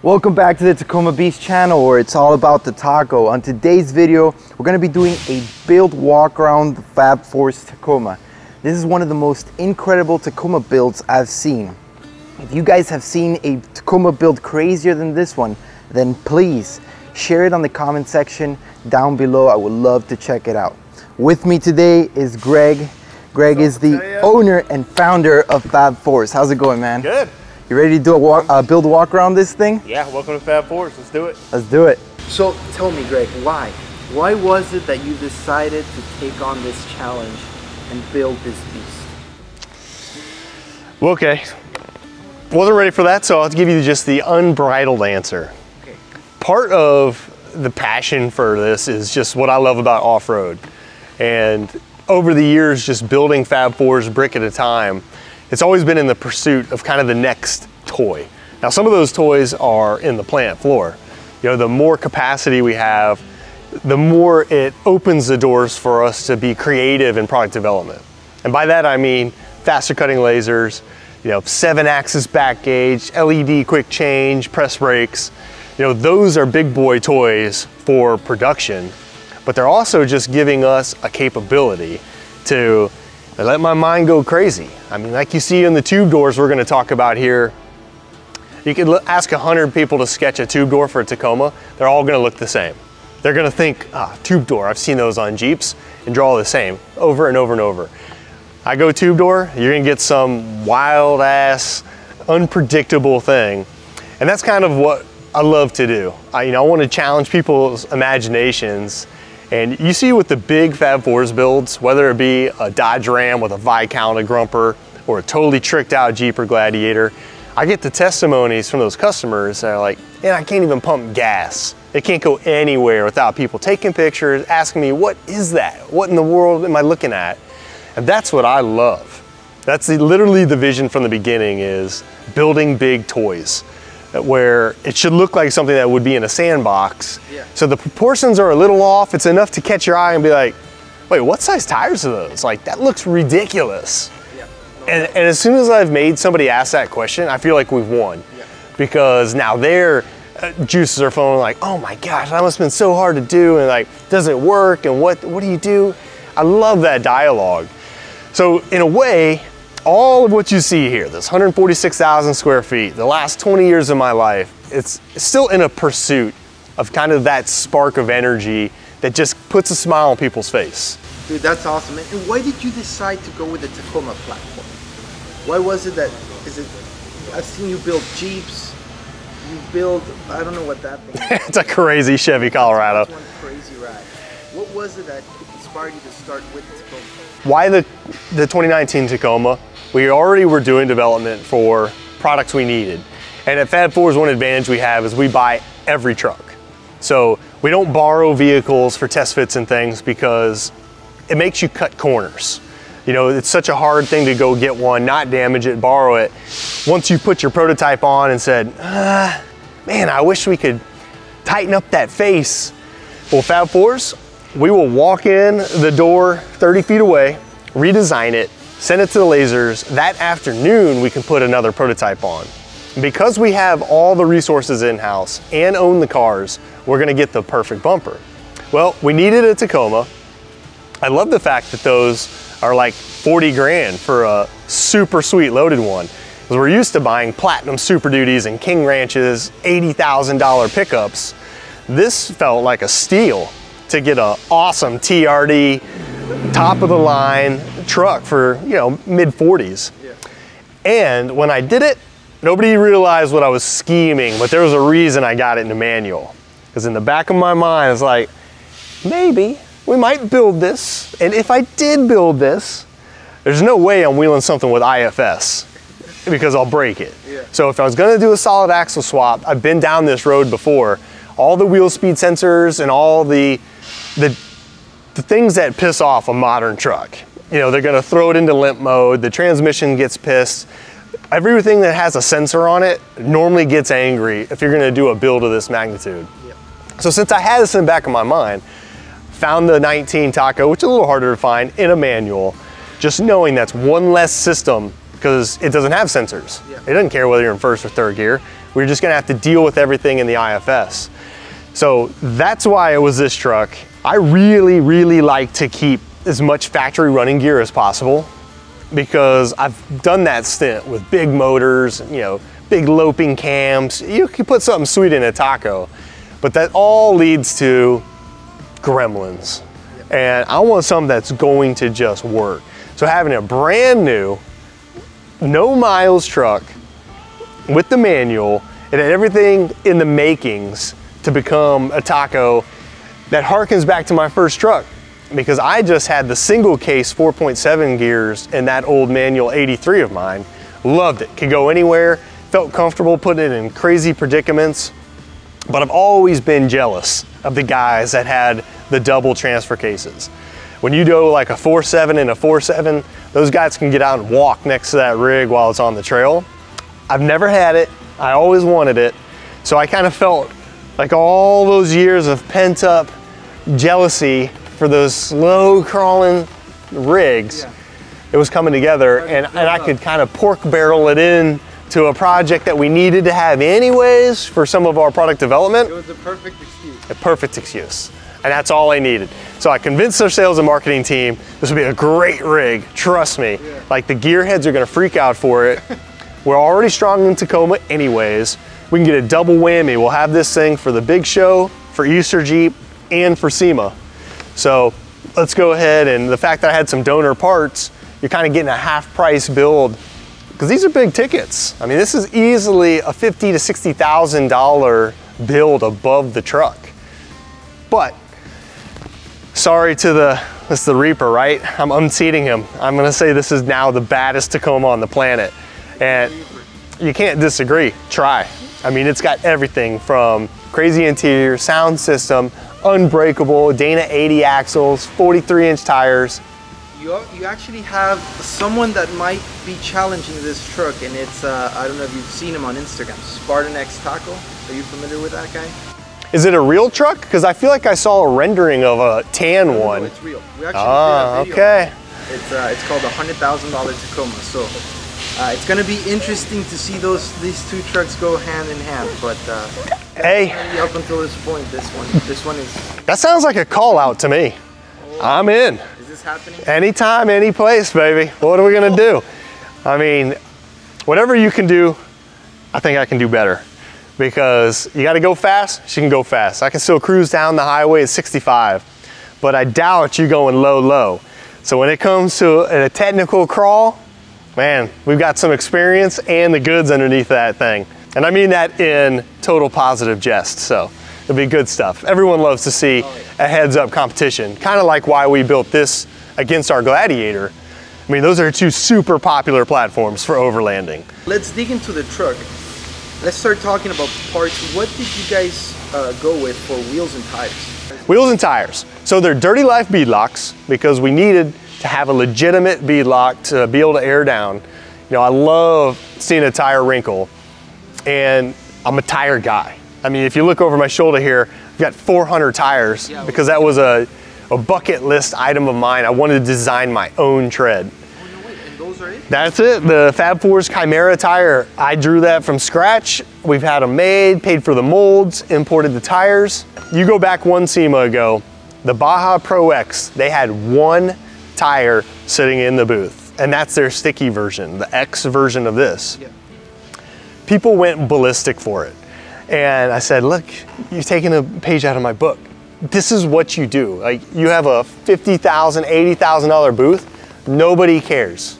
Welcome back to the Tacoma Beast channel where it's all about the taco. On today's video, we're gonna be doing a build walk around the Fab Fours Tacoma. This is one of the most incredible Tacoma builds I've seen. If you guys have seen a Tacoma build crazier than this one, then please share it on the comment section down below. I would love to check it out. With me today is Greg. Greg is the owner and founder of Fab Fours. How's it going, man? Good. You ready to do a walk, uh, build a walk around this thing? Yeah, welcome to Fab Fours. Let's do it. Let's do it. So tell me, Greg, why? Why was it that you decided to take on this challenge and build this beast? Well, okay. Wasn't ready for that, so I'll give you just the unbridled answer. Okay. Part of the passion for this is just what I love about off-road. And over the years, just building Fab Fours brick at a time, it's always been in the pursuit of kind of the next toy. Now, some of those toys are in the plant floor. You know, the more capacity we have, the more it opens the doors for us to be creative in product development. And by that, I mean faster cutting lasers, you know, seven axis back gauge, LED quick change, press brakes. You know, those are big boy toys for production, but they're also just giving us a capability to let my mind go crazy. I mean, like you see in the tube doors we're gonna talk about here, you could ask 100 people to sketch a tube door for a Tacoma, they're all gonna look the same. They're gonna think, ah, tube door, I've seen those on Jeeps, and draw the same, over and over and over. I go tube door, you're gonna get some wild ass, unpredictable thing. And that's kind of what I love to do. I, you know, I wanna challenge people's imaginations and you see with the big Fab Fours builds, whether it be a Dodge Ram with a Viscount, a Grumper, or a totally tricked out Jeep or Gladiator, I get the testimonies from those customers that are like, man, I can't even pump gas. It can't go anywhere without people taking pictures, asking me, what is that? What in the world am I looking at? And that's what I love. That's literally the vision from the beginning is building big toys where it should look like something that would be in a sandbox. Yeah. So the proportions are a little off. It's enough to catch your eye and be like, wait, what size tires are those? Like, that looks ridiculous. Yeah. And, and as soon as I've made somebody ask that question, I feel like we've won. Yeah. Because now their uh, juices are flowing like, oh my gosh, that must have been so hard to do. And like, does it work? And what, what do you do? I love that dialogue. So in a way, all of what you see here, this 146,000 square feet, the last 20 years of my life, it's still in a pursuit of kind of that spark of energy that just puts a smile on people's face. Dude, that's awesome. And why did you decide to go with the Tacoma platform? Why was it that, is it, I've seen you build Jeeps, you build, I don't know what that thing is. it's a crazy Chevy Colorado. That's one crazy ride. What was it that inspired you to start with the Tacoma? Why the, the 2019 Tacoma? We already were doing development for products we needed. And at Fab Fours, one advantage we have is we buy every truck. So we don't borrow vehicles for test fits and things because it makes you cut corners. You know, it's such a hard thing to go get one, not damage it, borrow it. Once you put your prototype on and said, ah, man, I wish we could tighten up that face. Well, Fab Fours, we will walk in the door 30 feet away, redesign it, send it to the lasers. That afternoon, we can put another prototype on. Because we have all the resources in-house and own the cars, we're gonna get the perfect bumper. Well, we needed a Tacoma. I love the fact that those are like 40 grand for a super sweet loaded one. Because we're used to buying Platinum Super Duties and King Ranches, $80,000 pickups. This felt like a steal to get an awesome TRD, top of the line truck for, you know, mid 40s. Yeah. And when I did it, nobody realized what I was scheming, but there was a reason I got it in the manual. Because in the back of my mind, it's like, maybe we might build this. And if I did build this, there's no way I'm wheeling something with IFS because I'll break it. Yeah. So if I was gonna do a solid axle swap, I've been down this road before, all the wheel speed sensors and all the, the, the things that piss off a modern truck. You know, they're gonna throw it into limp mode, the transmission gets pissed. Everything that has a sensor on it normally gets angry if you're gonna do a build of this magnitude. Yeah. So since I had this in the back of my mind, found the 19 Taco, which is a little harder to find in a manual, just knowing that's one less system because it doesn't have sensors. Yeah. It doesn't care whether you're in first or third gear. We are just gonna have to deal with everything in the IFS. So that's why it was this truck. I really, really like to keep as much factory running gear as possible because I've done that stint with big motors, you know, big loping cams. You can put something sweet in a taco, but that all leads to gremlins. And I want something that's going to just work. So having a brand new, no miles truck with the manual, it had everything in the makings to become a taco that harkens back to my first truck because I just had the single case 4.7 gears in that old manual 83 of mine. Loved it, could go anywhere, felt comfortable putting it in crazy predicaments, but I've always been jealous of the guys that had the double transfer cases. When you do like a 4.7 and a 4.7, those guys can get out and walk next to that rig while it's on the trail. I've never had it, I always wanted it, so I kind of felt like all those years of pent up jealousy for those slow crawling rigs, yeah. it was coming together and, and I could kind of pork barrel it in to a project that we needed to have anyways for some of our product development. It was a perfect excuse. A perfect excuse. And that's all I needed. So I convinced our sales and marketing team, this would be a great rig, trust me. Yeah. Like the gearheads are gonna freak out for it. We're already strong in Tacoma anyways. We can get a double whammy. We'll have this thing for the big show, for Easter Jeep, and for SEMA. So let's go ahead and the fact that I had some donor parts, you're kind of getting a half price build because these are big tickets. I mean, this is easily a fifty to $60,000 build above the truck. But sorry to the, this is the Reaper, right? I'm unseating him. I'm gonna say this is now the baddest Tacoma on the planet. And you can't disagree, try. I mean, it's got everything from crazy interior, sound system, unbreakable, Dana 80 axles, 43 inch tires. You, you actually have someone that might be challenging this truck and it's, uh, I don't know if you've seen him on Instagram, Spartan X Taco. Are you familiar with that guy? Is it a real truck? Because I feel like I saw a rendering of a tan no, one. No, it's real. We actually ah, okay. It's, uh, it's called a $100,000 Tacoma. So uh, it's gonna be interesting to see those these two trucks go hand in hand, but uh, hey, up until this point, this one, this one is. That sounds like a call out to me. Oh, I'm in. Is this happening? Anytime, any place, baby. What are we gonna do? I mean, whatever you can do, I think I can do better because you got to go fast. She can go fast. I can still cruise down the highway at 65, but I doubt you going low, low. So when it comes to a technical crawl, man, we've got some experience and the goods underneath that thing. And I mean that in total positive jest, so it'll be good stuff. Everyone loves to see a heads up competition, kind of like why we built this against our Gladiator. I mean, those are two super popular platforms for overlanding. Let's dig into the truck. Let's start talking about parts. What did you guys uh, go with for wheels and tires? Wheels and tires. So they're Dirty Life beadlocks because we needed to have a legitimate beadlock to be able to air down. You know, I love seeing a tire wrinkle and I'm a tire guy. I mean, if you look over my shoulder here, I've got 400 tires because that was a, a bucket list item of mine. I wanted to design my own tread. That's it, the Fab Fours Chimera tire. I drew that from scratch. We've had them made, paid for the molds, imported the tires. You go back one SEMA ago, the Baja Pro X, they had one tire sitting in the booth. And that's their sticky version, the X version of this. Yeah. People went ballistic for it. And I said, look, you're taking a page out of my book. This is what you do. Like you have a $50,000, $80,000 booth, nobody cares.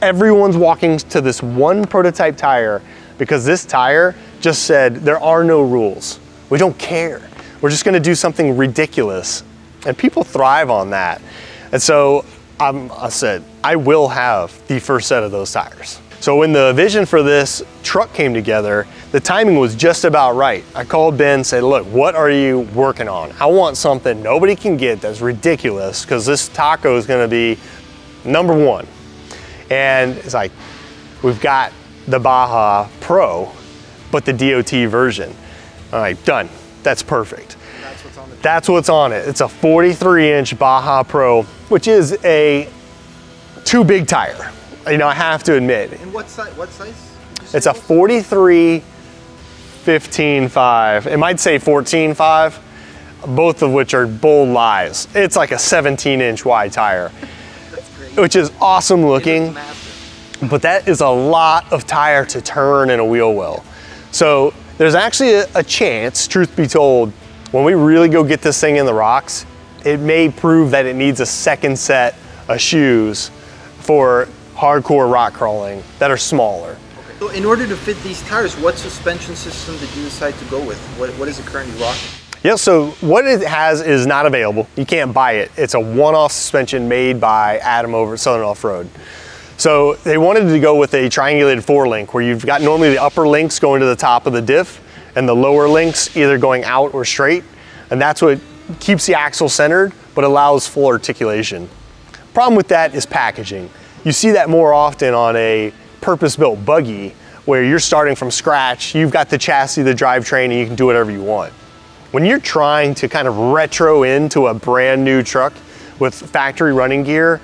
Everyone's walking to this one prototype tire because this tire just said there are no rules. We don't care. We're just gonna do something ridiculous. And people thrive on that. And so I'm, I said, I will have the first set of those tires. So when the vision for this truck came together, the timing was just about right. I called Ben and said, look, what are you working on? I want something nobody can get that's ridiculous because this taco is gonna be number one. And it's like, we've got the Baja Pro, but the DOT version. All right, done. That's perfect. That's what's on it. It's a 43 inch Baja Pro, which is a too big tire. You know, I have to admit. And what size? What size? It's a 43 15.5. It might say 14.5, both of which are bold lies. It's like a 17 inch wide tire, which is awesome looking, but that is a lot of tire to turn in a wheel well. So there's actually a, a chance, truth be told, when we really go get this thing in the rocks, it may prove that it needs a second set of shoes for hardcore rock crawling that are smaller. So in order to fit these tires, what suspension system did you decide to go with? What, what is it currently rocking? Yeah, so what it has is not available. You can't buy it. It's a one-off suspension made by Adam over at Southern Off-Road. So they wanted to go with a triangulated four link where you've got normally the upper links going to the top of the diff and the lower links either going out or straight. And that's what keeps the axle centered, but allows full articulation. Problem with that is packaging. You see that more often on a purpose-built buggy where you're starting from scratch, you've got the chassis, the drivetrain, and you can do whatever you want. When you're trying to kind of retro into a brand new truck with factory running gear,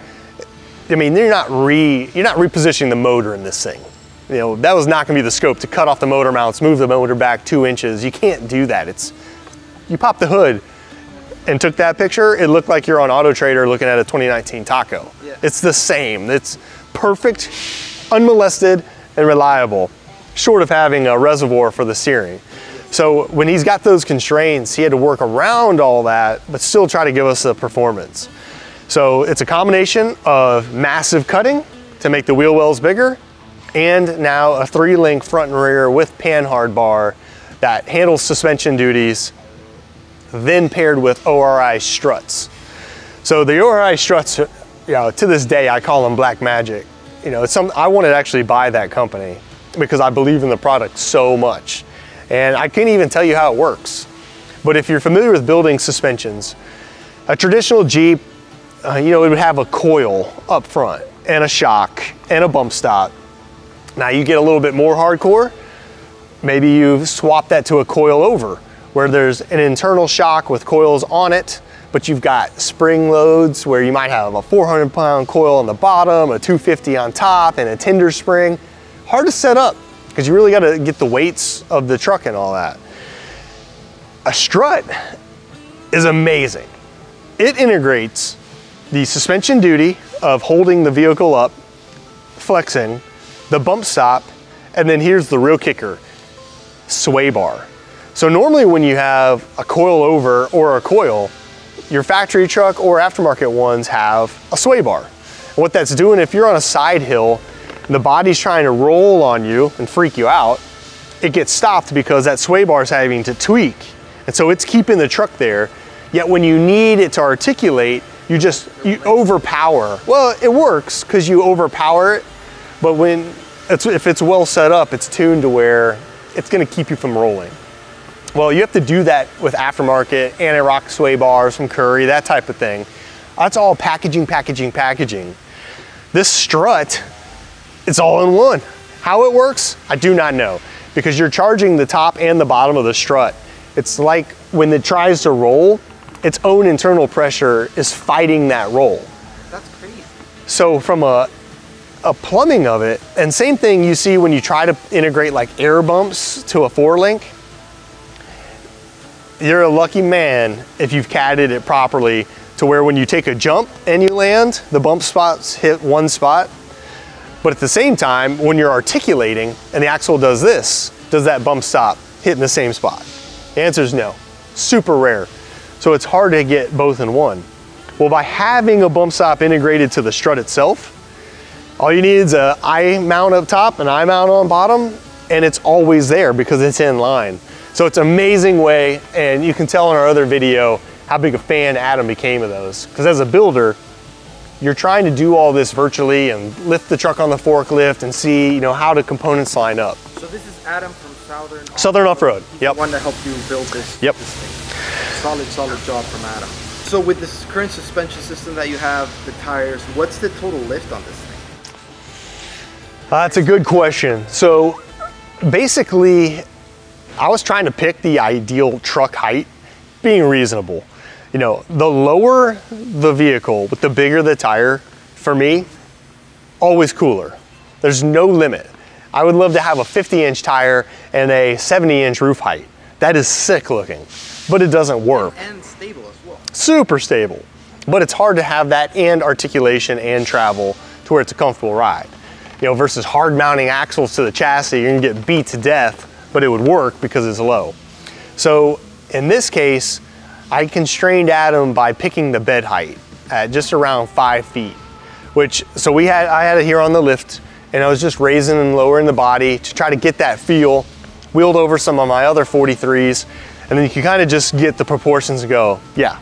I mean, you're not re you're not repositioning the motor in this thing. You know, that was not gonna be the scope to cut off the motor mounts, move the motor back two inches. You can't do that. It's you pop the hood and took that picture, it looked like you're on Auto Trader looking at a 2019 Taco. Yeah. It's the same. It's perfect, unmolested, and reliable, short of having a reservoir for the steering. So when he's got those constraints, he had to work around all that, but still try to give us the performance. So it's a combination of massive cutting to make the wheel wells bigger, and now a three link front and rear with panhard bar that handles suspension duties, then paired with ORI struts. So the ORI struts, you know, to this day, I call them black magic. You know, it's some, I wanted to actually buy that company because I believe in the product so much. And I can't even tell you how it works. But if you're familiar with building suspensions, a traditional Jeep, uh, you know, it would have a coil up front and a shock and a bump stop. Now you get a little bit more hardcore, maybe you swap that to a coil over where there's an internal shock with coils on it, but you've got spring loads where you might have a 400 pound coil on the bottom, a 250 on top, and a tender spring. Hard to set up because you really got to get the weights of the truck and all that. A strut is amazing. It integrates the suspension duty of holding the vehicle up, flexing, the bump stop, and then here's the real kicker, sway bar. So normally when you have a coil over or a coil, your factory truck or aftermarket ones have a sway bar. And what that's doing, if you're on a side hill the body's trying to roll on you and freak you out, it gets stopped because that sway bar is having to tweak. And so it's keeping the truck there. Yet when you need it to articulate, you just, you overpower. Well, it works because you overpower it, but when, it's, if it's well set up, it's tuned to where it's gonna keep you from rolling. Well, you have to do that with aftermarket, anti-rock sway bars from Currie, that type of thing. That's all packaging, packaging, packaging. This strut it's all in one. How it works, I do not know because you're charging the top and the bottom of the strut. It's like when it tries to roll, its own internal pressure is fighting that roll. That's crazy. So from a, a plumbing of it, and same thing you see when you try to integrate like air bumps to a four link, you're a lucky man if you've catted it properly to where when you take a jump and you land, the bump spots hit one spot but at the same time, when you're articulating and the axle does this, does that bump stop hit in the same spot? The answer is no, super rare. So it's hard to get both in one. Well, by having a bump stop integrated to the strut itself, all you need is a eye mount up top, an eye mount on bottom, and it's always there because it's in line. So it's an amazing way, and you can tell in our other video how big a fan Adam became of those. Because as a builder, you're trying to do all this virtually and lift the truck on the forklift and see, you know, how the components line up. So this is Adam from Southern Southern Off-Road. Yep. The one that helped you build this. Yep. This thing. Solid, solid job from Adam. So with this current suspension system that you have, the tires, what's the total lift on this thing? Uh, that's a good question. So basically, I was trying to pick the ideal truck height, being reasonable you know, the lower the vehicle, but the bigger the tire, for me, always cooler. There's no limit. I would love to have a 50 inch tire and a 70 inch roof height. That is sick looking, but it doesn't work. And stable as well. Super stable, but it's hard to have that and articulation and travel to where it's a comfortable ride. You know, versus hard mounting axles to the chassis, you're gonna get beat to death, but it would work because it's low. So in this case, I constrained Adam by picking the bed height at just around five feet, which, so we had, I had it here on the lift and I was just raising and lowering the body to try to get that feel, wheeled over some of my other 43s, and then you can kind of just get the proportions and go, yeah,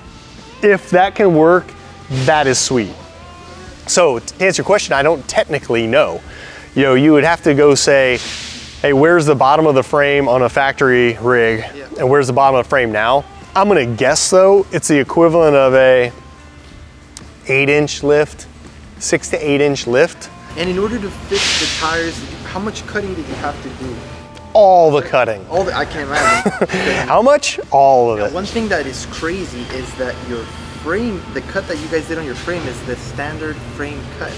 if that can work, that is sweet. So to answer your question, I don't technically know. You know, you would have to go say, hey, where's the bottom of the frame on a factory rig Yeah. and where's the bottom of the frame now? I'm gonna guess though, it's the equivalent of a eight inch lift, six to eight inch lift. And in order to fit the tires, how much cutting did you have to do? All the cutting. All the, I can't imagine. How much? All of it. One thing that is crazy is that your frame, the cut that you guys did on your frame is the standard frame cut,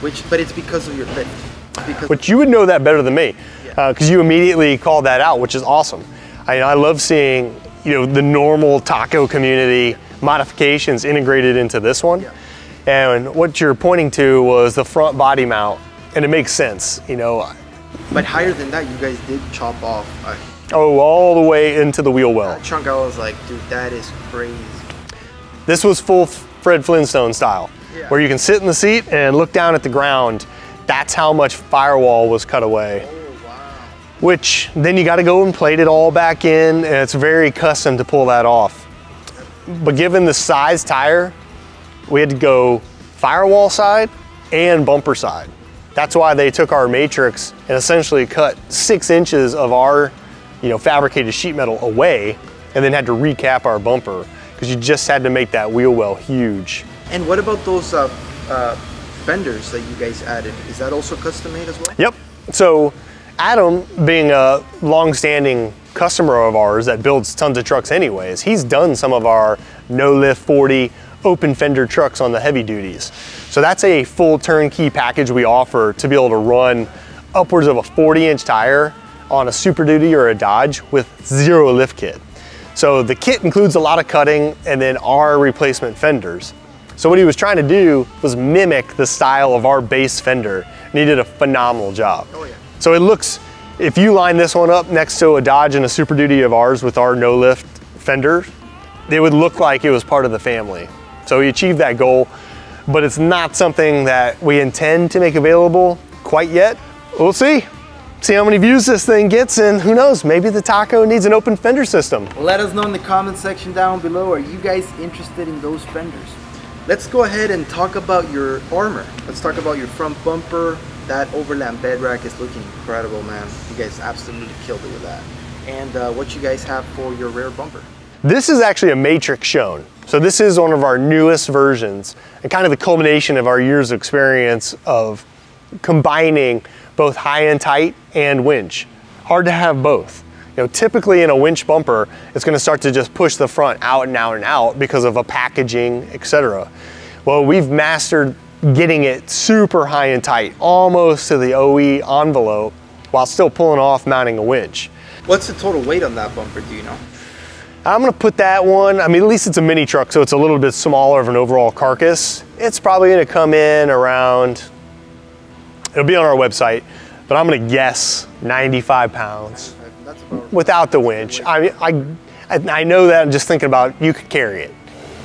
which, but it's because of your lift. Because But you would know that better than me, Yeah. Uh, because you immediately called that out, which is awesome. I, I love seeing you know the normal taco community modifications integrated into this one. Yeah. And what you're pointing to was the front body mount, and it makes sense. You know, but higher than that, you guys did chop off a oh, all the way into the wheel well. that chunk. I was like, dude, that is crazy. This was full Fred Flintstone style, Yeah. where you can sit in the seat and look down at the ground. That's how much firewall was cut away. Oh wow. which then you got to go and plate it all back in and it's very custom to pull that off but given the size tire we had to go firewall side and bumper side that's why they took our matrix and essentially cut six inches of our you know fabricated sheet metal away and then had to recap our bumper because you just had to make that wheel well huge And what about those uh, uh, fenders that you guys added? Is that also custom made as well? Yep. So Adam, being a long-standing customer of ours that builds tons of trucks anyways, he's done some of our no lift 40 open fender trucks on the heavy duties. So that's a full turnkey package we offer to be able to run upwards of a 40 inch tire on a Super Duty or a Dodge with zero lift kit. So the kit includes a lot of cutting and then our replacement fenders. So what he was trying to do was mimic the style of our base fender, and he did a phenomenal job. Oh, yeah. So it looks, if you line this one up next to a Dodge and a Super Duty of ours with our no lift fender, it would look like it was part of the family. So he achieved that goal, but it's not something that we intend to make available quite yet. We'll see. See how many views this thing gets, and who knows, maybe the taco needs an open fender system. Let us know in the comment section down below. Are you guys interested in those fenders? Let's go ahead and talk about your armor. Let's talk about your front bumper. That overland bed rack is looking incredible, man. You guys absolutely killed it with that. And uh, what you guys have for your rear bumper. This is actually a matrix shown. So this is one of our newest versions and kind of the culmination of our years of experience of combining both high and tight and winch. Hard to have both. You know, typically in a winch bumper, it's gonna start to just push the front out and out and out because of a packaging, etc. Well, we've mastered getting it super high and tight, almost to the OE envelope, while still pulling off mounting a winch. What's the total weight on that bumper, do you know? I'm gonna put that one, I mean, at least it's a mini truck, so it's a little bit smaller of an overall carcass. It's probably gonna come in around, it'll be on our website, but I'm gonna guess 95 pounds without the winch. I, I, I know that, I'm just thinking about, you could carry it.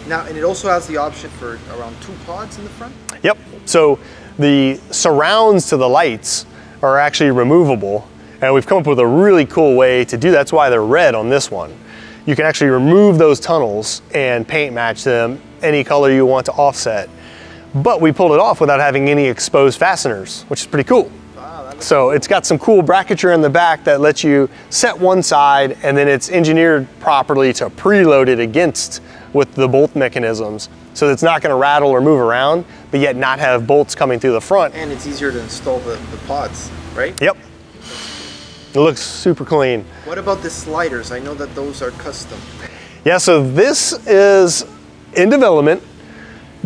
Now, and it also has the option for around two pods in the front. Yep, so the surrounds to the lights are actually removable, and we've come up with a really cool way to do that. That's why they're red on this one. You can actually remove those tunnels and paint match them any color you want to offset. But we pulled it off without having any exposed fasteners, which is pretty cool. Wow, that looks So it's got some cool bracketry in the back that lets you set one side and then it's engineered properly to preload it against with the bolt mechanisms. So it's not gonna rattle or move around, but yet not have bolts coming through the front. and it's easier to install the, the pods, right? Yep. It looks super clean. What about the sliders? I know that those are custom. Yeah, so this is in development.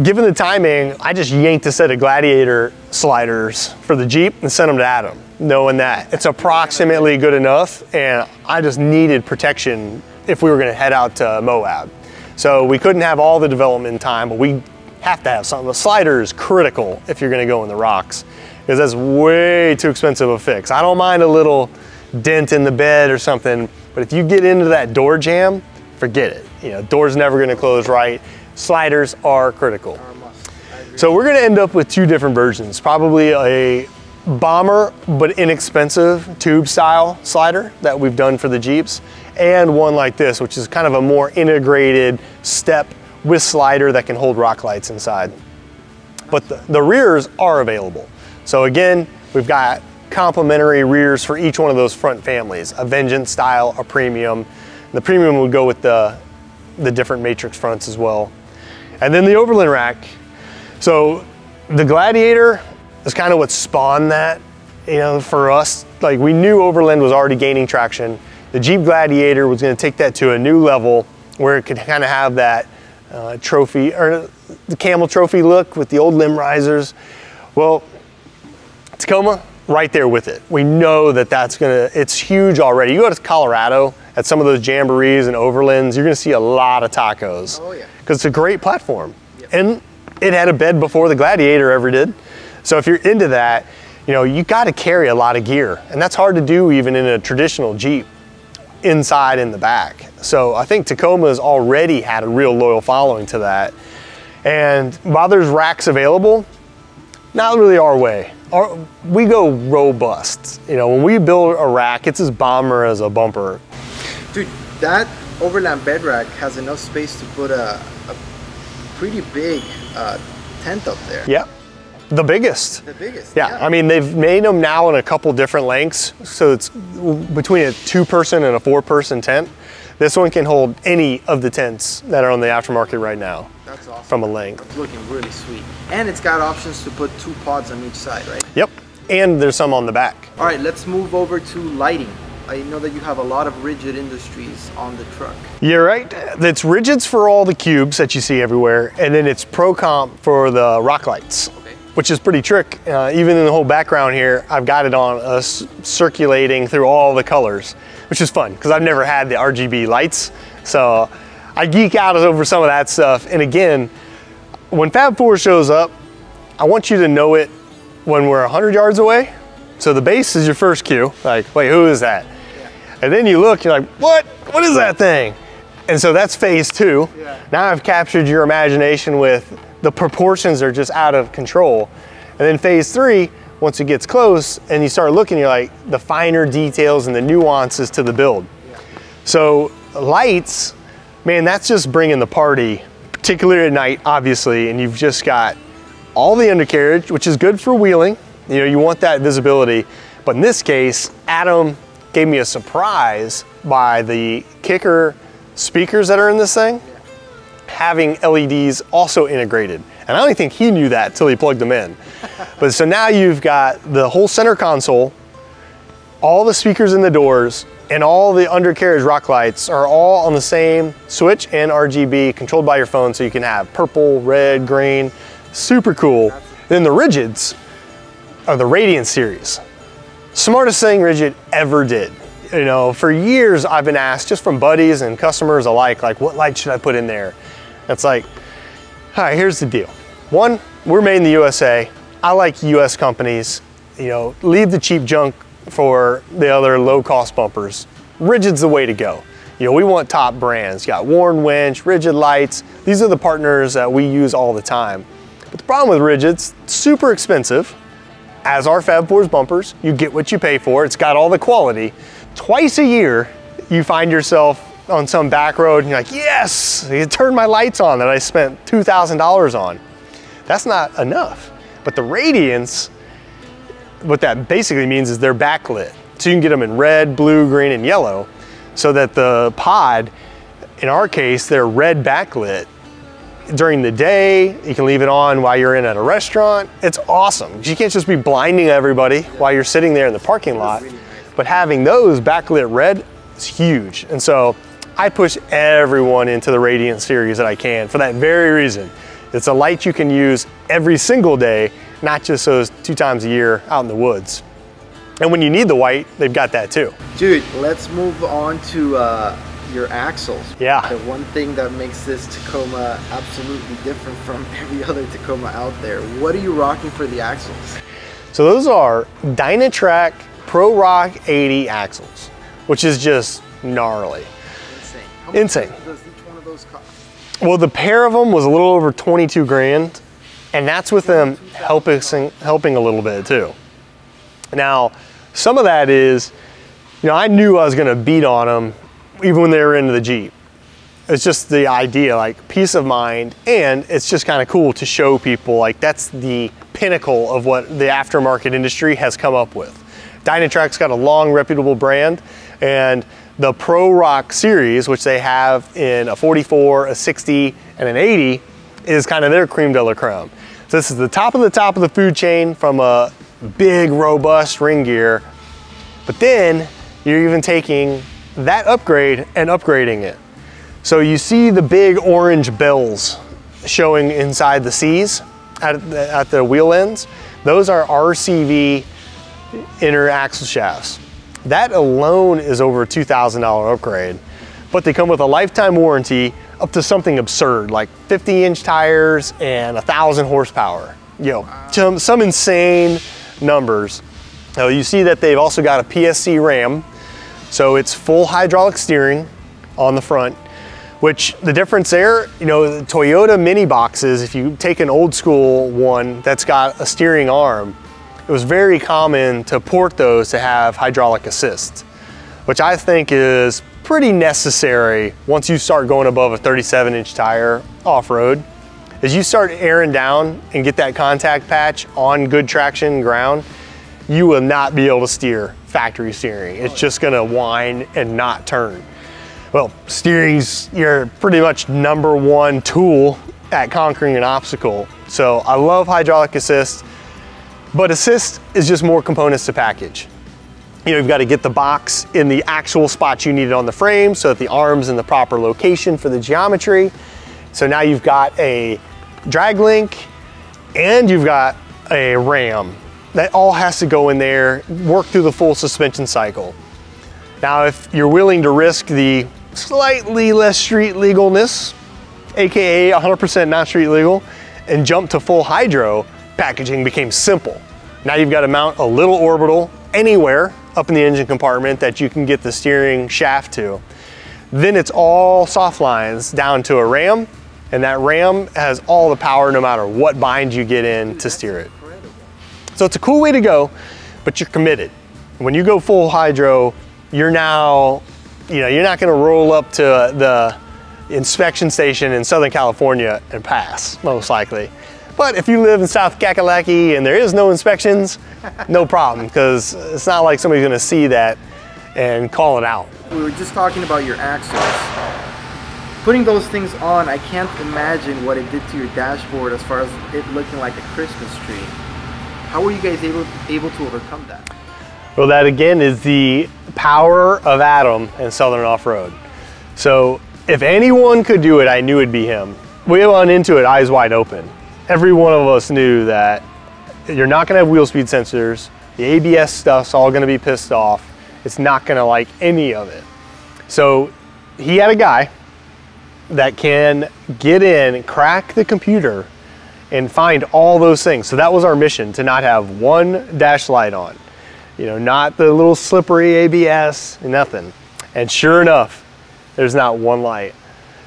Given the timing, I just yanked a set of Gladiator sliders for the Jeep and sent them to Adam. knowing that it's approximately good enough and I just needed protection if we were gonna head out to Moab. So we couldn't have all the development time, but we have to have something. The slider is critical if you're gonna go in the rocks because that's way too expensive a fix. I don't mind a little dent in the bed or something, but if you get into that door jamb, forget it. You know, door's never gonna close right. Sliders are critical. So we're gonna end up with two different versions, probably a bomber but inexpensive tube style slider that we've done for the Jeeps and one like this which is kind of a more integrated step with slider that can hold rock lights inside. But the, the rears are available. So again, we've got complementary rears for each one of those front families, a Vengeance style, a Premium. The Premium would go with the, the different Matrix fronts as well. And then the Overland rack. So the Gladiator is kind of what spawned that, you know, for us. Like we knew Overland was already gaining traction. The Jeep Gladiator was gonna take that to a new level where it could kind of have that uh, trophy, or the camel trophy look with the old limb risers. Well, Tacoma, right there with it. We know that that's gonna, it's huge already. You go to Colorado at some of those jamborees and overlands, you're gonna see a lot of tacos. Oh yeah. Because it's a great platform. And it had a bed before the Gladiator ever did. So if you're into that, you know, you gotta carry a lot of gear. And that's hard to do even in a traditional Jeep, inside in the back. So I think Tacoma's already had a real loyal following to that. And while there's racks available, not really our way. Our, we go robust. You know, when we build a rack, it's as bomber as a bumper. Dude, that Overland bed rack has enough space to put a pretty big uh, tent up there. Yeah, the biggest. The biggest. Yeah, I mean, they've made them now in a couple different lengths. So it's between a two person and a four person tent. This one can hold any of the tents that are on the aftermarket right now. That's awesome. From a length. It's looking really sweet. And it's got options to put two pods on each side, right? Yep. And there's some on the back. All right, let's move over to lighting. I know that you have a lot of rigid industries on the truck. You're right. It's rigids for all the cubes that you see everywhere, and then it's Pro Comp for the rock lights, Okay. which is pretty trick. Uh, even in the whole background here, I've got it on us circulating through all the colors, which is fun because I've never had the RGB lights. So I geek out over some of that stuff. And again, when Fab 4 shows up, I want you to know it when we're 100 yards away. So the base is your first cue. Like, wait, who is that? And then you look, you're like, what? What is that thing? And so that's phase two. Yeah. Now I've captured your imagination with the proportions are just out of control. And then phase three, once it gets close and you start looking, you're like the finer details and the nuances to the build. So lights, man, that's just bringing the party, particularly at night, obviously, and you've just got all the undercarriage, which is good for wheeling. You know, you want that visibility. But in this case, Adam gave me a surprise by the kicker speakers that are in this thing having LEDs also integrated. And I don't think he knew that till he plugged them in. but so now you've got the whole center console, all the speakers in the doors, and all the undercarriage rock lights are all on the same switch and RGB controlled by your phone so you can have purple, red, green, super cool. Then the rigids are the Radiance series. Smartest thing Rigid ever did. You know, for years I've been asked just from buddies and customers alike, like what light should I put in there? It's like, all right, here's the deal. One, we're made in the USA. I like US companies. You know, leave the cheap junk for the other low cost bumpers. Rigid's the way to go. You know, we want top brands. You got Warn Winch, Rigid Lights. These are the partners that we use all the time. But the problem with Rigid's super expensive. As are Fab Fours bumpers, you get what you pay for. It's got all the quality. Twice a year, you find yourself on some back road and you're like, yes, you turned my lights on that I spent $2,000 on. That's not enough. But the Radiance, what that basically means is they're backlit. So you can get them in red, blue, green, and yellow so that the pod, in our case, they're red backlit during the day. You can leave it on while you're in at a restaurant. It's awesome. You can't just be blinding everybody while you're sitting there in the parking lot. But having those backlit red is huge. And so I push everyone into the Radiance series that I can for that very reason. It's a light you can use every single day, not just those two times a year out in the woods. And when you need the white, they've got that too. Dude, let's move on to uh, your axles. Yeah. The one thing that makes this Tacoma absolutely different from every other Tacoma out there. What are you rocking for the axles? So those are Dynatrac Pro Rock 80 axles, which is just gnarly. Insane. How Insane. does each one of those cost? Well, the pair of them was a little over 22 grand, and that's with them helping helping a little bit too. Now, some of that is, you know, I knew I was going to beat on them even when they were into the Jeep. It's just the idea, like peace of mind, and it's just kind of cool to show people like that's the pinnacle of what the aftermarket industry has come up with. Dynatrac's got a long, reputable brand, and the Pro Rock series, which they have in a 44, a 60, and an 80, is kind of their cream de la creme. So this is the top of the top of the food chain from a big, robust ring gear, but then you're even taking that upgrade and upgrading it. So you see the big orange bells showing inside the C's at the, at the wheel ends. Those are RCV inner axle shafts. That alone is over a $2,000 upgrade, but they come with a lifetime warranty up to something absurd, like 50 inch tires and a thousand horsepower. You know, some, some insane numbers. Now you see that they've also got a PSC ram, so it's full hydraulic steering on the front, which the difference there, you know, the Toyota mini boxes, if you take an old school one that's got a steering arm, it was very common to port those to have hydraulic assist, which I think is pretty necessary once you start going above a 37 inch tire off-road. As you start airing down and get that contact patch on good traction ground, you will not be able to steer factory steering. It's just gonna whine and not turn. Well, steering's your pretty much number one tool at conquering an obstacle. So I love hydraulic assist, but assist is just more components to package. You know, you've got to get the box in the actual spot you need it on the frame so that the arm's in the proper location for the geometry. So now you've got a drag link and you've got a ram. That all has to go in there, work through the full suspension cycle. Now, if you're willing to risk the slightly less street legalness, AKA 100% not street legal, and jump to full hydro, packaging became simple. Now you've got to mount a little orbital anywhere up in the engine compartment that you can get the steering shaft to. Then it's all soft lines down to a ram, and that ram has all the power no matter what bind you get in to steer it. So it's a cool way to go, but you're committed. When you go full hydro, you're now, you know, you're not gonna roll up to the inspection station in Southern California and pass, most likely. But if you live in South Kakalaki and there is no inspections, no problem, because it's not like somebody's gonna see that and call it out. We were just talking about your axles. Putting those things on, I can't imagine what it did to your dashboard as far as it looking like a Christmas tree. How were you guys able, able to overcome that? Well, that again is the power of Adam and Southern Off-Road. So if anyone could do it, I knew it'd be him. We went into it eyes wide open. Every one of us knew that you're not gonna have wheel speed sensors. The ABS stuff's all gonna be pissed off. It's not gonna like any of it. So he had a guy that can get in, crack the computer, and find all those things. So that was our mission, to not have one dash light on. You know, not the little slippery ABS, nothing. And sure enough, there's not one light.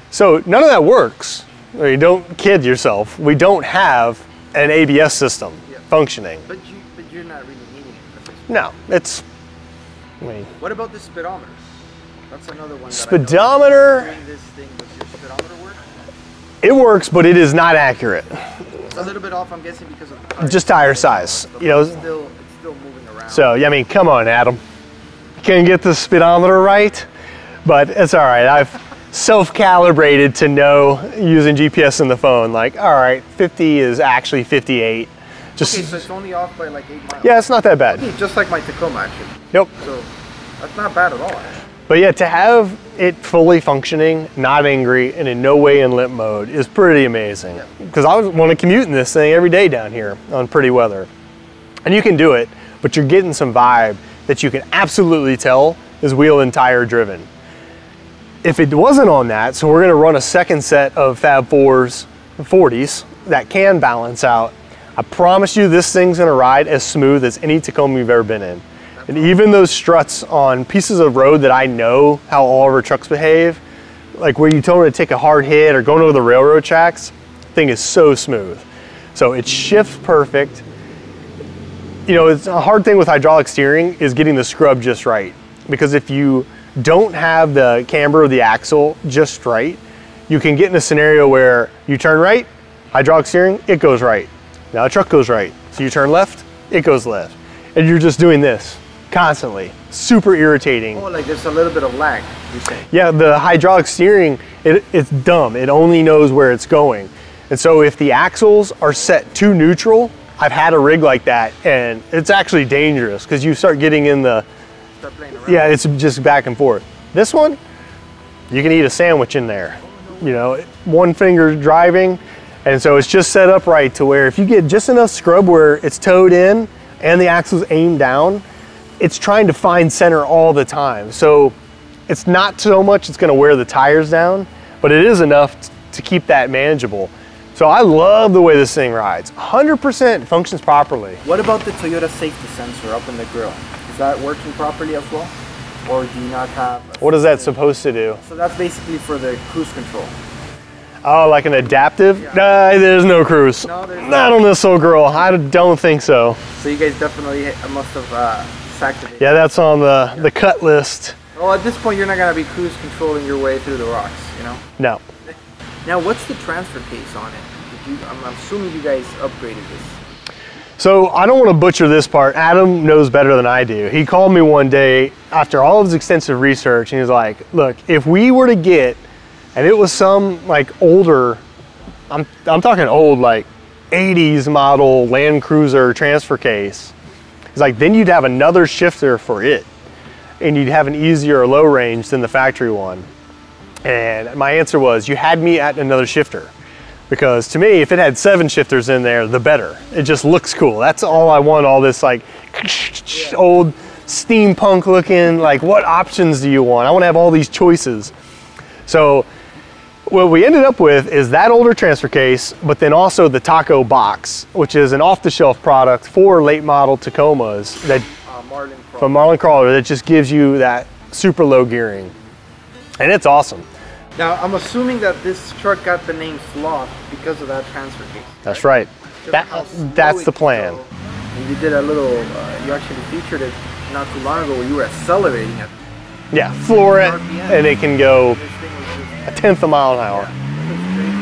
So none of that works. You don't kid yourself. We don't have an ABS system functioning. But, you, but you're not really needing it. No, it's, I mean. What about the speedometer? That's another one. that I. Speedometer? Doing this thing, does your speedometer work? it works, but it is not accurate. It's a little bit off, I'm guessing, because of tire. Just tire size, you know. it's still, it's still moving around. So, yeah, I mean, come on, Adam. Can't get the speedometer right, but it's all right. I've self-calibrated to know using GPS in the phone, like, all right, 50 is actually 58. Just, Okay, so it's only off by like eight miles. yeah, it's not that bad. Okay, just like my Tacoma, actually. Nope. So that's not bad at all. Actually. But yeah, to have it fully functioning, not angry, and in no way in limp mode is pretty amazing. Because I want to commute in this thing every day down here on pretty weather. And you can do it, but you're getting some vibe that you can absolutely tell is wheel and tire driven. If it wasn't on that, so we're gonna run a second set of Fab Fours, 40s that can balance out. I promise you this thing's gonna ride as smooth as any Tacoma you've ever been in. And even those struts on pieces of road that I know how all of our trucks behave, like where you tell them to take a hard hit or going over the railroad tracks, thing is so smooth. So it shifts perfect. You know, it's a hard thing with hydraulic steering is getting the scrub just right. Because if you don't have the camber of the axle just right, you can get in a scenario where you turn right, hydraulic steering, it goes right. Now the truck goes right. So you turn left, it goes left. And you're just doing this constantly. Super irritating. Oh, like there's a little bit of lag, you say? Yeah, the hydraulic steering, it, it's dumb. It only knows where it's going. And so if the axles are set too neutral, I've had a rig like that and it's actually dangerous because you start getting in the, yeah, it's just back and forth. This one, you can eat a sandwich in there. You know, one finger driving, and so it's just set up right to where if you get just enough scrub where it's toed in and the axle's aimed down, it's trying to find center all the time. So it's not so much it's gonna wear the tires down, but it is enough to keep that manageable. So I love the way this thing rides. 100% functions properly. What about the Toyota safety sensor up in the grill? Is that working properly as well? Or do you not have? What is that supposed to do? So that's basically for the cruise control. Oh, like an adaptive? Yeah. Nah, there's no cruise. No, there's not on this old girl. I don't think so. So you guys definitely must have uh, Yeah, that's on the, the cut list. Well, at this point, you're not gonna be cruise controlling your way through the rocks, you know? No. Now, what's the transfer case on it? You, I'm assuming you guys upgraded this. So I don't want to butcher this part. Adam knows better than I do. He called me one day after all of his extensive research and he's like, look, if we were to get, and it was some like older, I'm, I'm talking old, like 80s model Land Cruiser transfer case. He's like, then you'd have another shifter for it and you'd have an easier low range than the factory one. And my answer was, you had me at another shifter because to me, if it had seven shifters in there, the better. It just looks cool. That's all I want, all this like old steampunk looking, like what options do you want? I wanna have all these choices. So what we ended up with is that older transfer case, but then also the Taco box, which is an off-the-shelf product for late model Tacomas that Uh, Marlin from Marlin Crawler that just gives you that super low gearing. And it's awesome. Now, I'm assuming that this truck got the name Sloth because of that transfer case. That's right. That, that's the plan. you did a little, uh, you actually featured it not too long ago where you were accelerating it. Yeah, floor it, and it can go a tenth a mile an hour.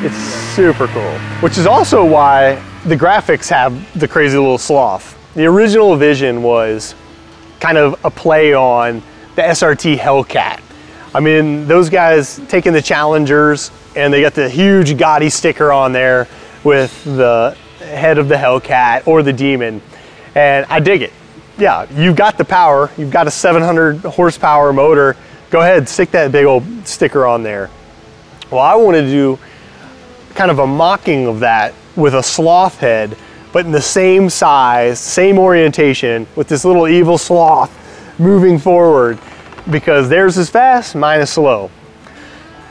it's super cool. Which is also why the graphics have the crazy little sloth. The original vision was kind of a play on the SRT Hellcat. I mean, those guys taking the Challengers and they got the huge gaudy sticker on there with the head of the Hellcat or the Demon. And I dig it. Yeah, you've got the power. You've got a 700 horsepower motor. Go ahead, stick that big old sticker on there. Well, I wanted to do kind of a mocking of that with a sloth head, but in the same size, same orientation, with this little evil sloth moving forward because theirs is fast, mine is slow.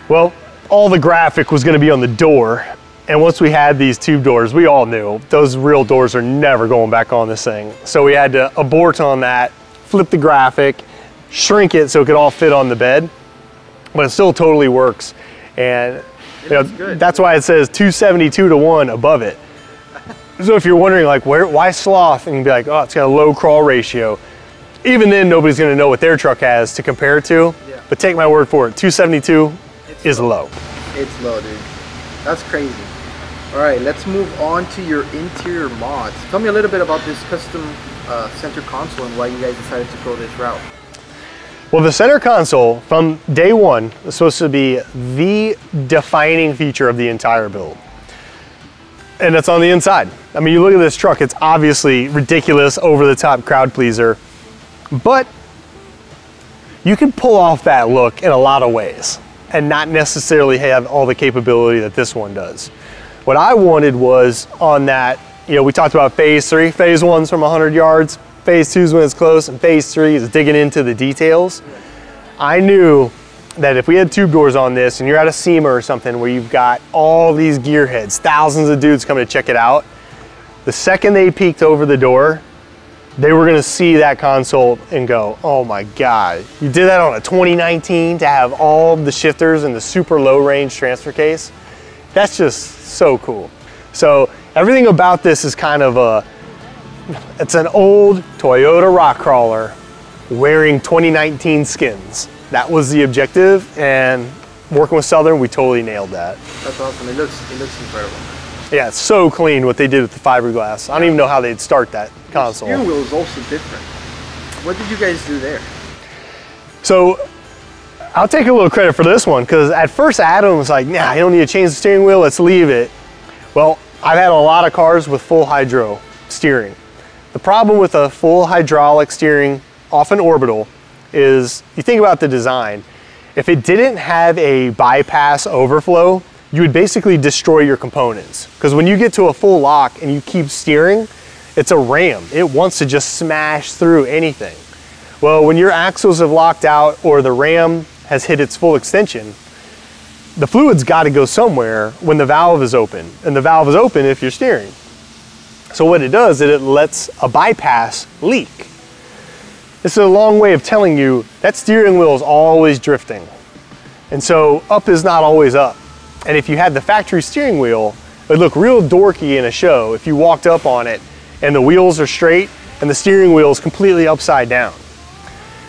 Well, all the graphic was gonna be on the door, and once we had these tube doors, we all knew those real doors are never going back on this thing. So we had to abort on that, flip the graphic, shrink it so it could all fit on the bed, but it still totally works. And you know, that's why it says 272 to 1 above it. So if you're wondering like where why sloth and you'd be like, oh, it's got a low crawl ratio. Even then nobody's gonna know what their truck has to compare it to. Yeah. But take my word for it, 272 It's is low. It's low, dude. That's crazy. All right, let's move on to your interior mods. Tell me a little bit about this custom uh, center console and why you guys decided to go this route. Well, the center console from day one is supposed to be the defining feature of the entire build. And it's on the inside. I mean, you look at this truck, it's obviously ridiculous, over the top crowd pleaser, but you can pull off that look in a lot of ways and not necessarily have all the capability that this one does. What I wanted was on that, you know, we talked about phase three, phase one's from 100 yards. Phase two is when it's close, and phase three is digging into the details. I knew that if we had tube doors on this and you're at a SEMA or something where you've got all these gearheads, thousands of dudes coming to check it out, the second they peeked over the door, they were gonna see that console and go, oh my God, you did that on a 2019 to have all the shifters and the super low range transfer case. That's just so cool. So everything about this is kind of a, it's an old Toyota rock crawler wearing 2019 skins. That was the objective and working with Southern, we totally nailed that. That's awesome. It looks it looks incredible. Yeah, it's so clean what they did with the fiberglass. I don't even know how they'd start that console. Steering wheel is also different. What did you guys do there? So I'll take a little credit for this one because at first Adam was like, nah, you don't need to change the steering wheel, let's leave it. Well, I've had a lot of cars with full hydro steering. The problem with a full hydraulic steering, often orbital, is you think about the design. If it didn't have a bypass overflow, you would basically destroy your components. Because when you get to a full lock and you keep steering, it's a ram. It wants to just smash through anything. Well, when your axles have locked out or the ram has hit its full extension, the fluid's got to go somewhere when the valve is open. And the valve is open if you're steering. So what it does is it lets a bypass leak. This is a long way of telling you that steering wheel is always drifting. And so up is not always up. And if you had the factory steering wheel, it would look real dorky in a show if you walked up on it and the wheels are straight and the steering wheel is completely upside down.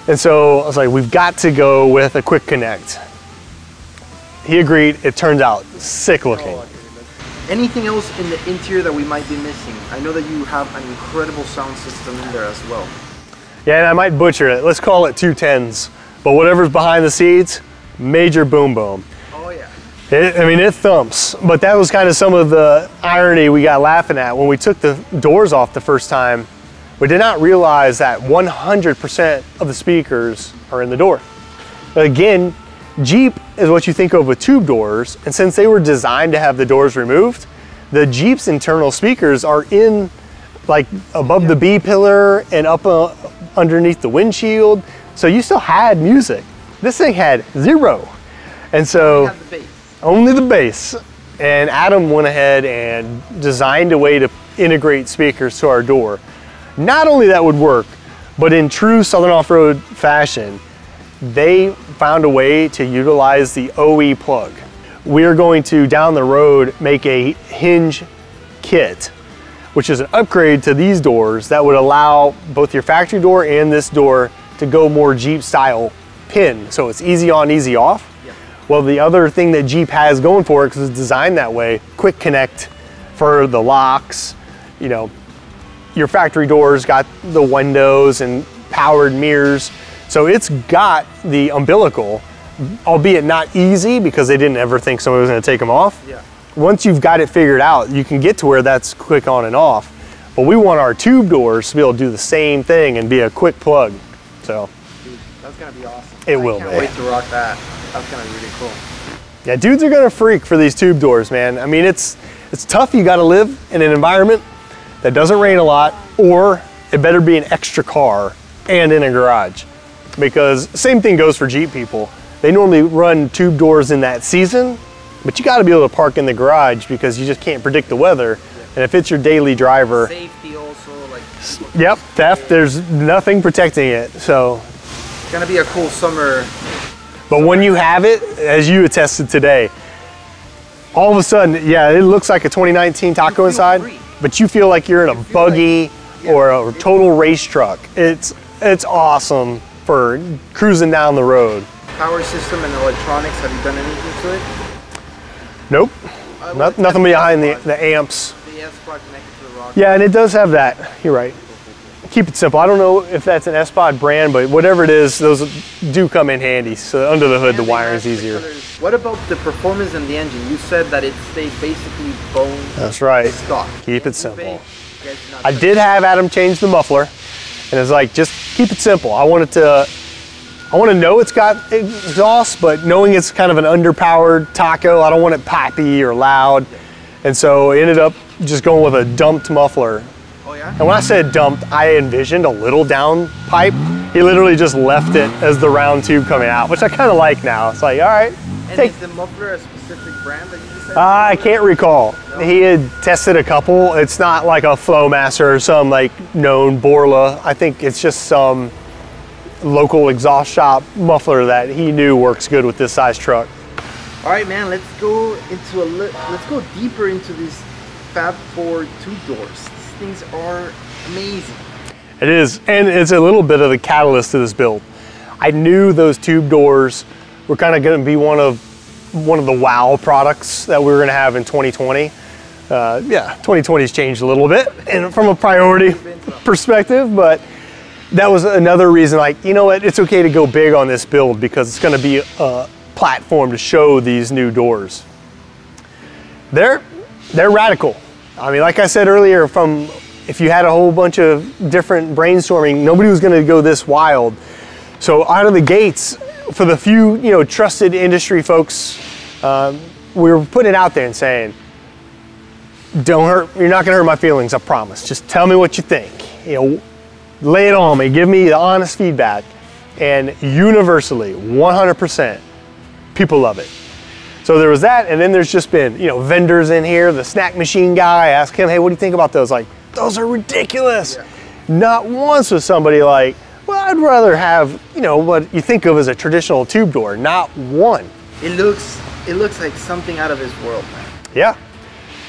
And so I was like, we've got to go with a quick connect. He agreed, it turns out sick looking. Oh, Anything else in the interior that we might be missing? I know that you have an incredible sound system in there as well. Yeah, and I might butcher it. Let's call it 210s. But whatever's behind the seats, major boom boom. Oh yeah. It, I mean, it thumps. But that was kind of some of the irony we got laughing at when we took the doors off the first time. We did not realize that 100% of the speakers are in the door. Again, Jeep is what you think of with tube doors, and since they were designed to have the doors removed, the Jeep's internal speakers are in like above the B pillar and up uh, underneath the windshield. So you still had music. This thing had zero. And so the only the bass. And Adam went ahead and designed a way to integrate speakers to our door. Not only that would work, but in true Southern Off-Road fashion, they found a way to utilize the OE plug. We're going to, down the road, make a hinge kit, which is an upgrade to these doors that would allow both your factory door and this door to go more Jeep style pin. So it's easy on, easy off. Yeah. Well, the other thing that Jeep has going for it, because it's designed that way, quick connect for the locks, you know, your factory doors got the windows and powered mirrors. So it's got the umbilical, albeit not easy because they didn't ever think somebody was gonna take them off. Yeah. Once you've got it figured out, you can get to where that's quick on and off. But we want our tube doors to be able to do the same thing and be a quick plug. So Dude, that's gonna be awesome. It I will can't be. wait to rock that. That's gonna be really cool. Yeah, dudes are gonna freak for these tube doors, man. I mean, it's it's tough. You got to live in an environment that doesn't rain a lot, or it better be an extra car and in a garage, because same thing goes for Jeep people. They normally run tube doors in that season, but you got to be able to park in the garage because you just can't predict the weather. And if it's your daily driver, Safety also, like yep, theft. There's nothing protecting it. So it's gonna be a cool summer. But when you have it, as you attested today, all of a sudden, yeah, it looks like a 2019 Taco inside, free. but you feel like you're in a feel buggy yeah, or a total race truck. It's it's awesome for cruising down the road. Power system and electronics. Have you done anything to it? Nope, Uh, not, nothing behind the, the amps. The S plug connected to the rock. Yeah, and it does have that. You're right. Keep it simple. I don't know if that's an S-Pod brand, but whatever it is, those do come in handy. So under the hood, And the wiring's easier. What about the performance in the engine? You said that it stays basically bone That's right. stock. Keep it simple. bake, you guys do not I did have Adam change the muffler, and it's like just keep it simple. I want it to, I want to know it's got exhaust, but knowing it's kind of an underpowered taco, I don't want it poppy or loud, and so I ended up just going with a dumped muffler. Oh yeah. And when I said dumped, I envisioned a little down pipe. He literally just left it as the round tube coming out, which I kind of like now. It's like, all right, And take. is the muffler a specific brand that you Uh, I can't recall. He had tested a couple. It's not like a Flowmaster or some like known Borla. I think it's just some local exhaust shop muffler that he knew works good with this size truck. All right, man. Let's go into a li- let's go deeper into these Fab Fours tube doors. These things are amazing. It is, and it's a little bit of the catalyst to this build. I knew those tube doors were kind of going to be one of one of the wow products that we were going to have in 2020. Uh, yeah, 2020's changed a little bit, and from a priority perspective, but that was another reason. Like, you know what? It's okay to go big on this build because it's going to be a platform to show these new doors. They're they're radical. I mean, like I said earlier, from if you had a whole bunch of different brainstorming, nobody was going to go this wild. So out of the gates, for the few you know trusted industry folks, um, we were putting it out there and saying, "Don't hurt. You're not going to hurt my feelings. I promise. Just tell me what you think. You know, lay it on me. Give me the honest feedback." And universally, 100%, people love it. So there was that, and then there's just been, you know, vendors in here. The snack machine guy, asked him, hey, what do you think about those? Like, those are ridiculous. Not once was somebody like, well, I'd rather have, you know, what you think of as a traditional tube door. Not one. It looks it looks like something out of this world, man. Yeah.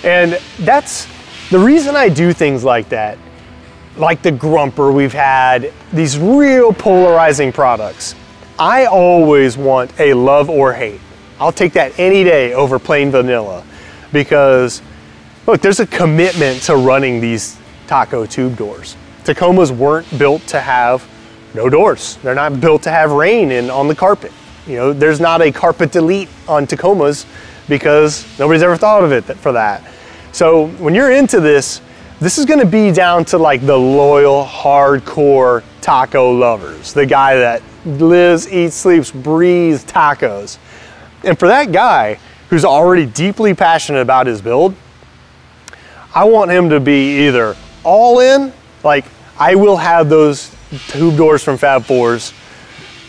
And that's the reason I do things like that, like the Grumper we've had, these real polarizing products. I always want a love or hate. I'll take that any day over plain vanilla because look, there's a commitment to running these taco tube doors. Tacomas weren't built to have no doors. They're not built to have rain in on the carpet. You know, there's not a carpet delete on Tacomas because nobody's ever thought of it for that. So when you're into this, this is gonna be down to like the loyal, hardcore taco lovers, the guy that lives, eats, sleeps, breathes tacos. And for that guy who's already deeply passionate about his build, I want him to be either all in, like I will have those tube doors from Fab Fours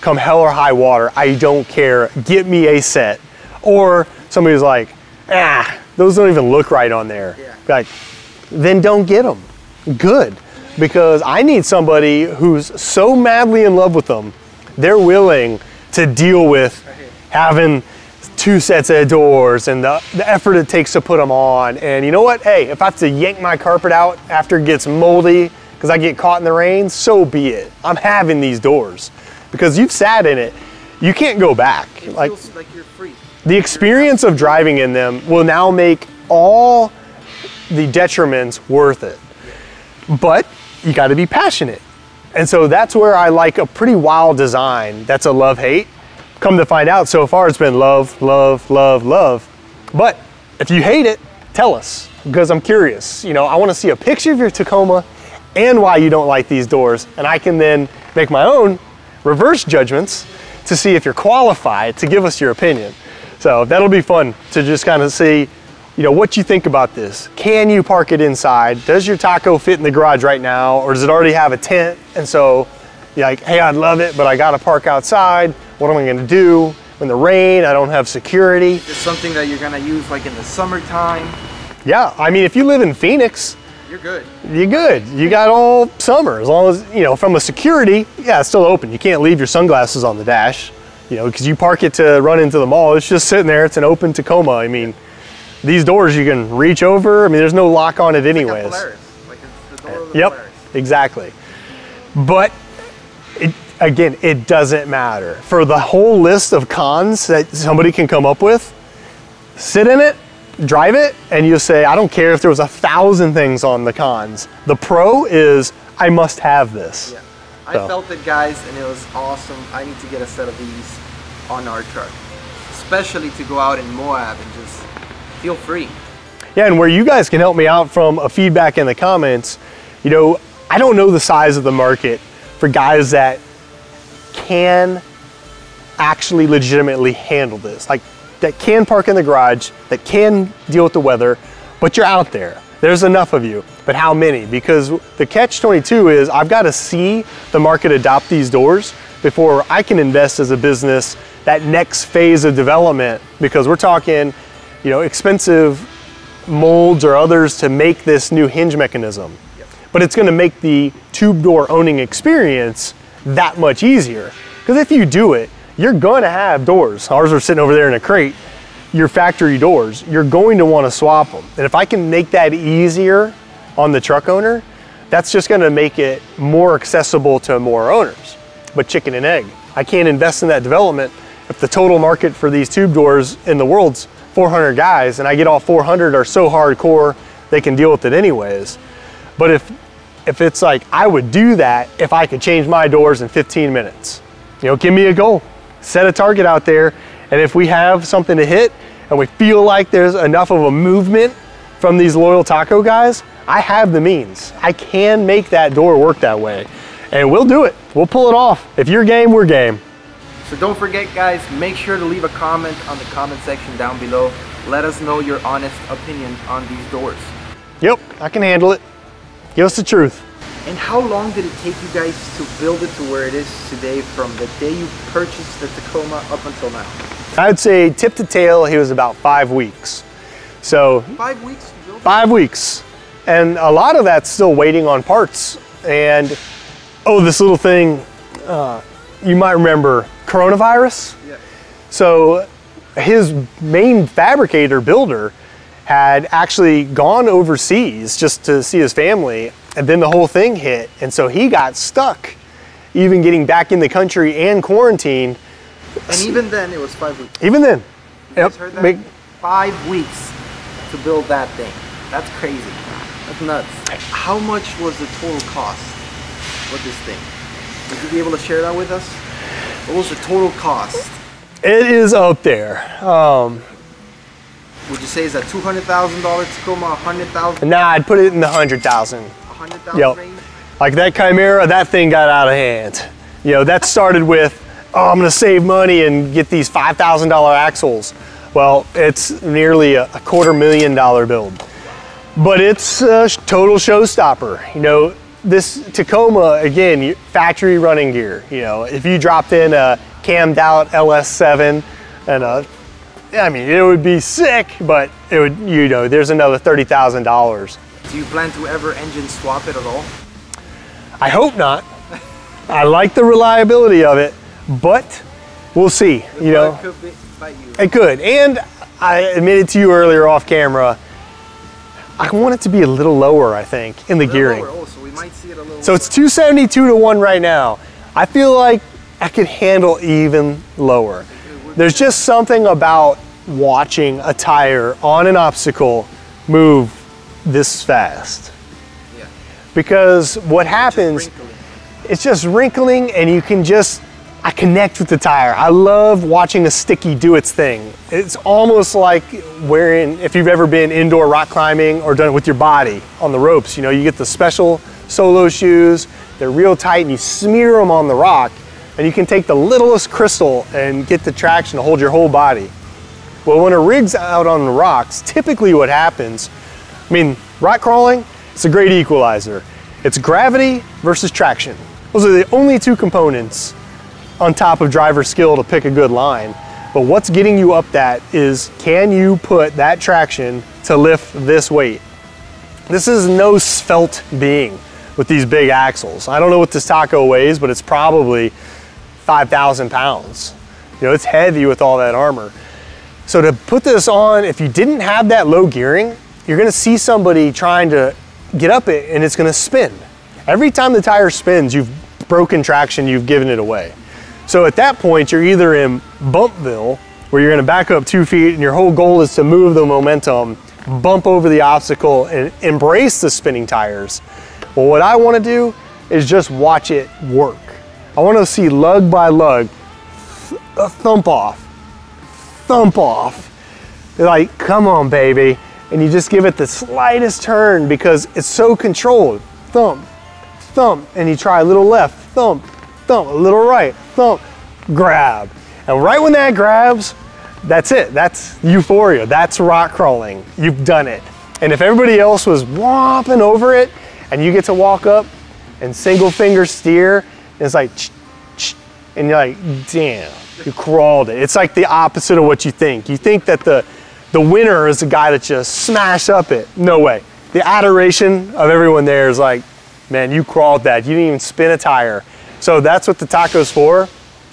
come hell or high water. I don't care. Get me a set. Or somebody's like, ah, those don't even look right on there. Yeah. Like, then don't get them. Good. Because I need somebody who's so madly in love with them, they're willing to deal with having two sets of doors and the, the effort it takes to put them on. And you know what? Hey, if I have to yank my carpet out after it gets moldy because I get caught in the rain, so be it. I'm having these doors because you've sat in it. You can't go back. It Like feels like you're free. the experience of driving in them will now make all the detriments worth it. But you got to be passionate. And so that's where I like a pretty wild design that's a love hate. Come to find out, so far it's been love, love, love, love. But if you hate it, tell us because I'm curious. You know, I want to see a picture of your Tacoma and why you don't like these doors, and I can then make my own reverse judgments to see if you're qualified to give us your opinion. So that'll be fun to just kind of see, you know, what you think about this. Can you park it inside? Does your taco fit in the garage right now, or does it already have a tent? And so you're like, hey, I'd love it, but I got to park outside. What am I going to do? In the rain, I don't have security. It's something that you're gonna use like in the summertime. Yeah, I mean, if you live in Phoenix, You're good. you're good. You got all summer as long as, you know, from a security, yeah, it's still open. You can't leave your sunglasses on the dash, you know, because you park it to run into the mall. It's just sitting there. It's an open Tacoma. I mean, these doors you can reach over. I mean, there's no lock on it Like a anyways. Like it's the door of the Yep, Polaris. exactly. But it, again, it doesn't matter. For the whole list of cons that somebody can come up with, sit in it, drive it, and you'll say, I don't care if there was a thousand things on the cons. The pro is, I must have this. Yeah. I So. felt it, guys, and it was awesome. I need to get a set of these on our truck, especially to go out in Moab and just feel free. Yeah, and where you guys can help me out from a feedback in the comments, you know, I don't know the size of the market for guys that can actually legitimately handle this. Like that can park in the garage, that can deal with the weather, but you're out there. There's enough of you. but how many? Because the catch 22 is I've got to see the market adopt these doors before I can invest as a business that next phase of development because we're talking, you know, expensive molds or others to make this new hinge mechanism. Yep. But it's going to make the tube door owning experience that much easier. Because if you do it, you're going to have doors. Ours are sitting over there in a crate. Your factory doors, you're going to want to swap them. And if I can make that easier on the truck owner, that's just going to make it more accessible to more owners. But chicken and egg. I can't invest in that development if the total market for these tube doors in the world's 400 guys and I get all 400 are so hardcore they can deal with it anyways. But if if it's like I would do that if I could change my doors in 15 minutes. You know, give me a goal. Set a target out there and if we have something to hit and we feel like there's enough of a movement from these loyal taco guys, I have the means. I can make that door work that way. And we'll do it. We'll pull it off. If you're game, we're game. So don't forget guys, make sure to leave a comment on the comment section down below. Let us know your honest opinion on these doors. Yep, I can handle it. Give us the truth. And how long did it take you guys to build it to where it is today from the day you purchased the Tacoma up until now? I'd say tip to tail, he was about five weeks. So five weeks to build? Five weeks. And a lot of that's still waiting on parts. And oh, this little thing, uh, you might remember coronavirus. Yeah. So his main fabricator builder had actually gone overseas just to see his family and then the whole thing hit. And so he got stuck even getting back in the country and quarantined. And even then it was five weeks. Even then. Yep. Make, five weeks to build that thing. That's crazy. That's nuts. How much was the total cost with this thing? Would you be able to share that with us? What was the total cost? It is up there. Um, Would you say is that two hundred thousand dollars Tacoma, hundred thousand? Nah, I'd put it in the hundred thousand. Hundred thousand yep. range? Like that Chimera, that thing got out of hand. You know, that started with, oh, I'm gonna save money and get these five thousand dollar axles. Well, it's nearly a, a quarter million dollar build. But it's a total showstopper. You know, this Tacoma, again, factory running gear. You know, if you dropped in a cammed out LS7 and a, I mean, it would be sick, but it would, you know, there's another $30,000. Do you plan to ever engine swap it at all? I hope not. I like the reliability of it, but we'll see, the you know. Could you. It could. And I admitted to you earlier off camera, I want it to be a little lower, I think, in the gearing. Oh, so we might see it So lower. it's 272 to 1 right now. I feel like I could handle even lower. There's just something about watching a tire on an obstacle move this fast. Yeah. Because what happens, just it's just wrinkling and you can just I connect with the tire. I love watching a sticky do its thing. It's almost like wearing, if you've ever been indoor rock climbing or done it with your body on the ropes, you know, you get the special solo shoes, they're real tight and you smear them on the rock and you can take the littlest crystal and get the traction to hold your whole body. Well, when a rig's out on the rocks, typically what happens, I mean, rock crawling, it's a great equalizer. It's gravity versus traction. Those are the only two components on top of driver skill to pick a good line. But what's getting you up that is can you put that traction to lift this weight? This is no svelte being with these big axles. I don't know what this taco weighs, but it's probably 5,000 pounds. You know, it's heavy with all that armor. So to put this on, if you didn't have that low gearing, you're gonna see somebody trying to get up it and it's gonna spin. Every time the tire spins, you've broken traction, you've given it away. So at that point, you're either in bumpville, where you're gonna back up two feet and your whole goal is to move the momentum, bump over the obstacle and embrace the spinning tires. Well, what I wanna do is just watch it work. I wanna see lug by lug, th thump off, thump off. Like, come on, baby. And you just give it the slightest turn because it's so controlled. Thump, thump, and you try a little left, thump, thump, a little right, thump, grab. And right when that grabs, that's it. That's euphoria. That's rock crawling. You've done it. And if everybody else was whomping over it and you get to walk up and single finger steer, and it's like, ch- ch- and you're like, damn, you crawled it. It's like the opposite of what you think. You think that the, the winner is the guy that just smashed up it. No way. The adoration of everyone there is like, man, you crawled that. You didn't even spin a tire. So that's what the taco's for.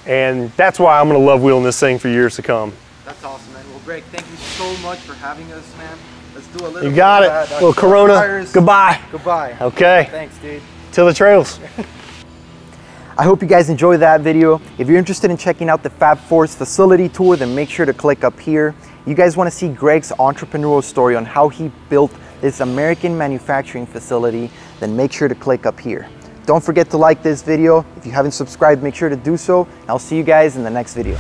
And that's why I'm gonna love wheeling this thing for years to come. That's awesome, man. Well, Greg, thank you so much for having us, man. Let's do a little You got of it. that, uh, Little Corona. tires. Goodbye. Goodbye. Okay. Thanks, dude. Till the trails. I hope you guys enjoyed that video. If you're interested in checking out the Fab Fours facility tour, then make sure to click up here. You guys want to see Greg's entrepreneurial story on how he built this American manufacturing facility, then make sure to click up here. Don't forget to like this video. If you haven't subscribed, make sure to do so. I'll see you guys in the next video.